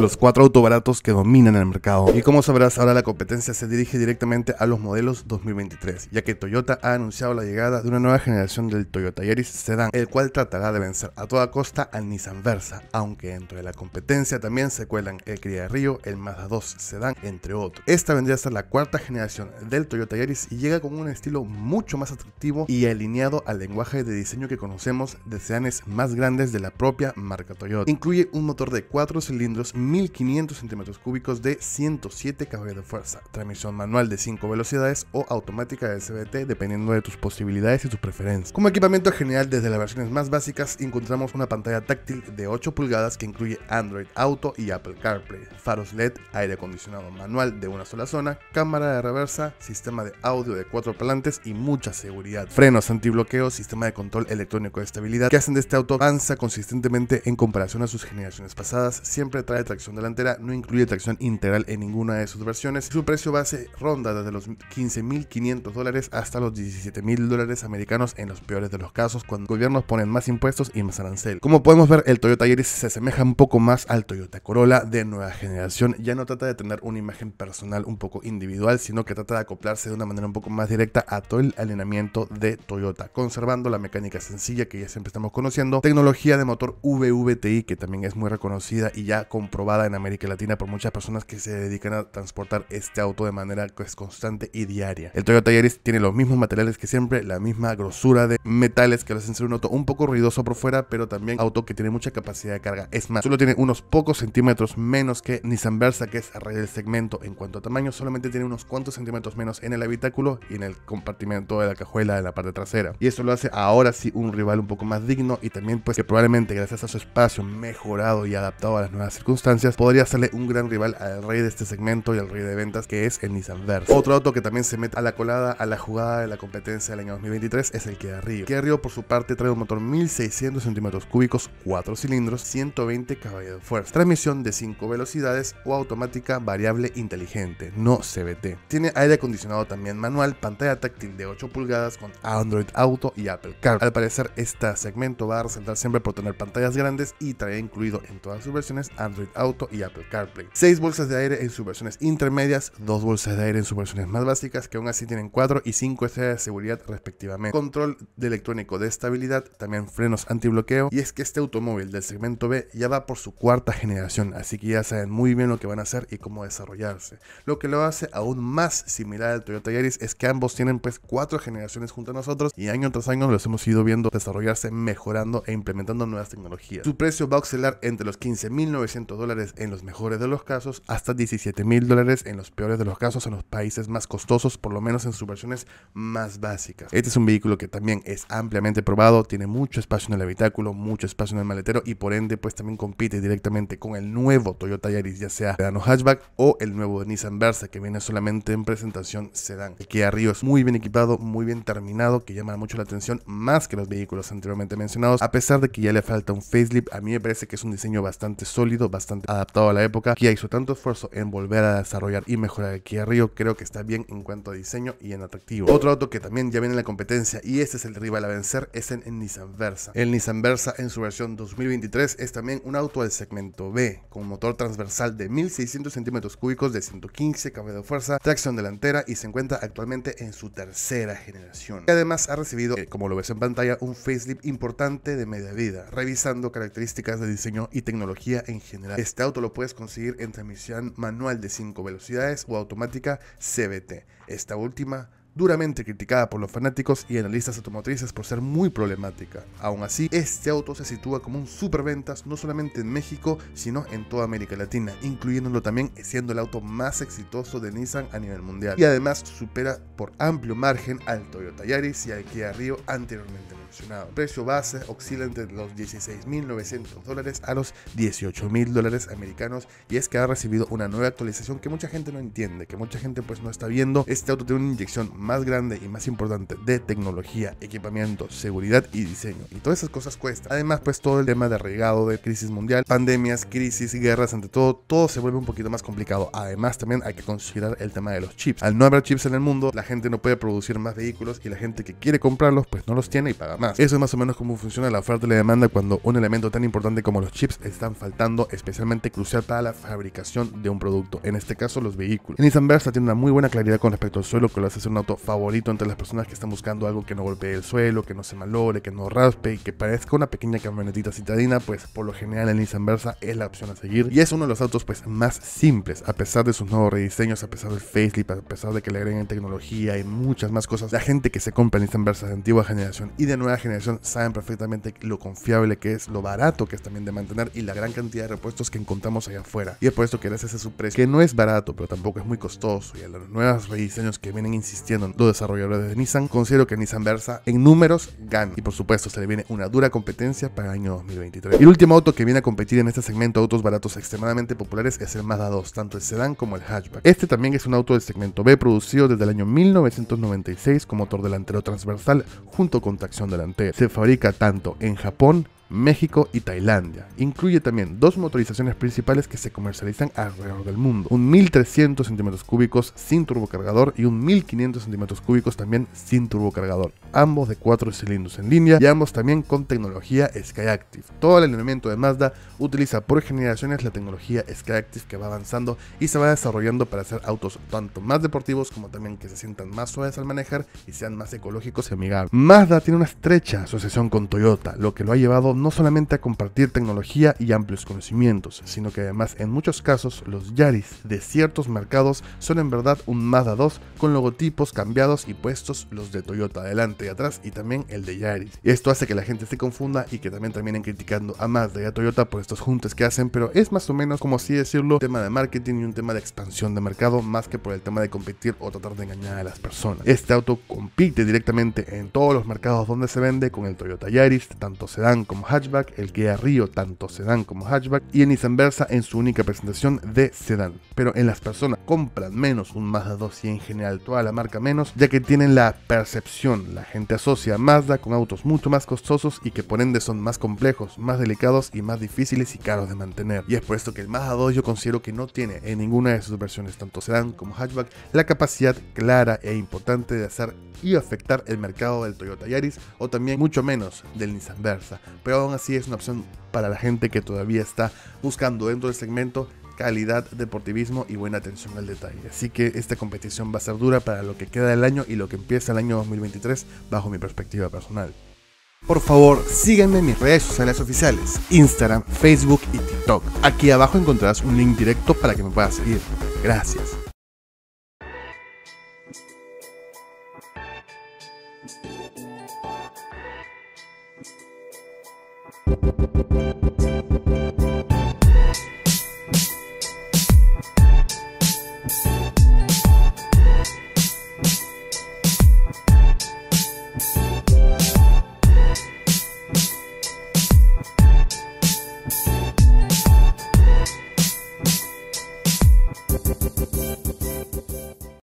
los cuatro autobaratos que dominan el mercado. Y como sabrás, ahora la competencia se dirige directamente a los modelos 2023, ya que Toyota ha anunciado la llegada de una nueva generación del Toyota Yaris Sedan, el cual tratará de vencer a toda costa al Nissan Versa, aunque dentro de la competencia también se cuelan el Kia Rio, el Mazda 2 Sedan, entre otros. Esta vendría a ser la cuarta generación del Toyota Yaris y llega con un estilo mucho más atractivo y alineado al lenguaje de diseño que conocemos de sedanes más grandes de la propia marca Toyota. Incluye un motor de 4 cilindros 1500 centímetros cúbicos de 107 caballos de fuerza, transmisión manual de 5 velocidades o automática de CVT dependiendo de tus posibilidades y tus preferencias. Como equipamiento general desde las versiones más básicas encontramos una pantalla táctil de 8 pulgadas que incluye Android Auto y Apple CarPlay, faros LED, aire acondicionado manual de una sola zona, cámara de reversa, sistema de audio de 4 palantes y mucha seguridad, frenos antibloqueo, sistema de control electrónico de estabilidad que hacen de este auto avanza consistentemente en comparación a sus generaciones pasadas, siempre trae tracción delantera, no incluye tracción integral en ninguna de sus versiones, su precio base ronda desde los 15.500 dólares hasta los 17.000 dólares americanos en los peores de los casos cuando gobiernos ponen más impuestos y más arancel. Como podemos ver, el Toyota Yaris se asemeja un poco más al Toyota Corolla de nueva generación, ya no trata de tener una imagen personal un poco individual, sino que trata de acoplarse de una manera un poco más directa a todo el alineamiento de Toyota, conservando la mecánica sencilla que ya siempre estamos conociendo, tecnología de motor VVTi que también es muy reconocida y ya comprobada en América Latina por muchas personas que se dedican a transportar este auto de manera pues, constante y diaria. El Toyota Yaris tiene los mismos materiales que siempre, la misma grosura de metales que lo hacen ser un auto un poco ruidoso por fuera, pero también auto que tiene mucha capacidad de carga. Es más, solo tiene unos pocos centímetros menos que Nissan Versa, que es del segmento en cuanto a tamaño, solamente tiene unos cuantos centímetros menos en el habitáculo y en el compartimento de la cajuela de la parte trasera. Y esto lo hace ahora sí un rival un poco más digno y también pues que probablemente gracias a su espacio mejorado y adaptado a las nuevas circunstancias, podría serle un gran rival al rey de este segmento y al rey de ventas que es el Nissan Versa. Otro auto que también se mete a la colada, a la jugada de la competencia del año 2023 es el Kia Rio. Kia Rio por su parte trae un motor 1600 centímetros cúbicos, 4 cilindros, 120 caballos de fuerza, transmisión de 5 velocidades o automática variable inteligente, no CVT. Tiene aire acondicionado también manual, pantalla táctil de 8 pulgadas con Android Auto y Apple Car. Al parecer este segmento va a resaltar siempre por tener pantallas grandes y trae incluido en todas sus versiones Android Auto y Apple CarPlay. 6 bolsas de aire en sus versiones intermedias, 2 bolsas de aire en sus versiones más básicas que aún así tienen 4 y 5 estrellas de seguridad respectivamente. Control electrónico de estabilidad, también frenos antibloqueo y es que este automóvil del segmento B ya va por su cuarta generación, así que ya saben muy bien lo que van a hacer y cómo desarrollarse. Lo que lo hace aún más similar al Toyota Yaris es que ambos tienen pues cuatro generaciones junto a nosotros y año tras año los hemos ido viendo desarrollarse, mejorando e implementando nuevas tecnologías. Su precio va a oscilar entre los 15.900 dólares en los mejores de los casos hasta 17.000 dólares en los peores de los casos en los países más costosos, por lo menos en sus versiones más básicas. Este es un vehículo que también es ampliamente probado, tiene mucho espacio en el habitáculo, mucho espacio en el maletero y por ende pues también compite directamente con el nuevo Toyota Yaris, ya sea sedano hatchback o el nuevo Nissan Versa que viene solamente en presentación sedán. El Kia Rio es muy bien equipado, muy bien terminado, que llama mucho la atención más que los vehículos anteriormente mencionados, a pesar de que ya le falta un facelift, a mí me parece que es un diseño bastante sólido, bastante adaptado a la época. Kia hizo tanto esfuerzo en volver a desarrollar y mejorar el Kia creo que está bien en cuanto a diseño y en atractivo. Otro auto que también ya viene en la competencia y este es el rival a vencer es el, el Nissan Versa. El Nissan Versa en su versión 2023 es también un auto del segmento B, con motor transversal de 1600 centímetros cúbicos de 115 caballos de fuerza, tracción delantera y se encuentra actualmente en su tercera generación. Y además ha recibido, eh, como lo ves en pantalla, un facelift importante de media vida, revisando características de diseño y tecnología en general. Este auto lo puedes conseguir en transmisión manual de 5 velocidades o automática CVT. Esta última duramente criticada por los fanáticos y analistas automotrices por ser muy problemática. Aún así, este auto se sitúa como un superventas no solamente en México, sino en toda América Latina, incluyéndolo también siendo el auto más exitoso de Nissan a nivel mundial. Y además supera por amplio margen al Toyota Yaris y al Kia Rio anteriormente mencionado. Precio base oscila entre los 16.900 dólares a los 18.000 dólares americanos y es que ha recibido una nueva actualización que mucha gente no entiende, que mucha gente pues no está viendo. Este auto tiene una inyección más grande y más importante de tecnología, equipamiento, seguridad y diseño. Y todas esas cosas cuestan. Además, pues todo el tema de arraigado, de crisis mundial, pandemias, crisis, guerras, ante todo, todo se vuelve un poquito más complicado. Además, también hay que considerar el tema de los chips. Al no haber chips en el mundo, la gente no puede producir más vehículos y la gente que quiere comprarlos, pues no los tiene y paga más. Eso es más o menos cómo funciona la oferta y la demanda cuando un elemento tan importante como los chips están faltando, especialmente crucial para la fabricación de un producto, en este caso los vehículos. Nissan Versa tiene una muy buena claridad con respecto al suelo, que lo hace ser un auto favorito entre las personas que están buscando algo que no golpee el suelo, que no se malore, que no raspe y que parezca una pequeña camionetita citadina, pues por lo general el Nissan Versa es la opción a seguir y es uno de los autos pues más simples, a pesar de sus nuevos rediseños, a pesar del facelift, a pesar de que le agreguen tecnología y muchas más cosas. La gente que se compra el Nissan Versa de antigua generación y de nueva generación saben perfectamente lo confiable que es, lo barato que es también de mantener y la gran cantidad de repuestos que encontramos allá afuera. Y es por esto que gracias a su precio, que no es barato, pero tampoco es muy costoso, y a los nuevos rediseños que vienen insistiendo los desarrolladores de Nissan, considero que Nissan Versa en números gana. Y por supuesto se le viene una dura competencia para el año 2023. Y el último auto que viene a competir en este segmento de autos baratos extremadamente populares es el Mazda 2, tanto el sedán como el hatchback. Este también es un auto del segmento B producido desde el año 1996 con motor delantero transversal junto con tracción delantera. Se fabrica tanto en Japón, México y Tailandia. Incluye también dos motorizaciones principales que se comercializan alrededor del mundo. Un 1300 centímetros cúbicos sin turbocargador y un 1500 centímetros cúbicos también sin turbocargador. Ambos de 4 cilindros en línea y ambos también con tecnología Skyactiv. Todo el alineamiento de Mazda utiliza por generaciones la tecnología Skyactiv que va avanzando y se va desarrollando para hacer autos tanto más deportivos como también que se sientan más suaves al manejar y sean más ecológicos y amigables. Mazda tiene una estrecha asociación con Toyota, lo que lo ha llevado no solamente a compartir tecnología y amplios conocimientos, sino que además en muchos casos los Yaris de ciertos mercados son en verdad un Mazda 2 con logotipos cambiados y puestos los de Toyota adelante y atrás y también el de Yaris. Esto hace que la gente se confunda y que también terminen criticando a Mazda y a Toyota por estos juntes que hacen, pero es más o menos como así decirlo, tema de marketing y un tema de expansión de mercado más que por el tema de competir o tratar de engañar a las personas. Este auto compite directamente en todos los mercados donde se vende con el Toyota Yaris, tanto sedán como hatchback, el Kia Rio tanto sedán como hatchback y el Nissan Versa en su única presentación de sedán. Pero en las personas compran menos un Mazda 2 y en general toda la marca menos, ya que tienen la percepción, la gente asocia Mazda con autos mucho más costosos y que por ende son más complejos, más delicados y más difíciles y caros de mantener. Y es por esto que el Mazda 2 yo considero que no tiene en ninguna de sus versiones, tanto sedán como hatchback, la capacidad clara e importante de hacer y afectar el mercado del Toyota Yaris o también mucho menos del Nissan Versa. Aún así es una opción para la gente que todavía está buscando dentro del segmento calidad, deportivismo y buena atención al detalle. Así que esta competición va a ser dura para lo que queda del año y lo que empieza el año 2023 bajo mi perspectiva personal. Por favor, síganme en mis redes sociales oficiales, Instagram, Facebook y TikTok. Aquí abajo encontrarás un link directo para que me puedas seguir. Gracias.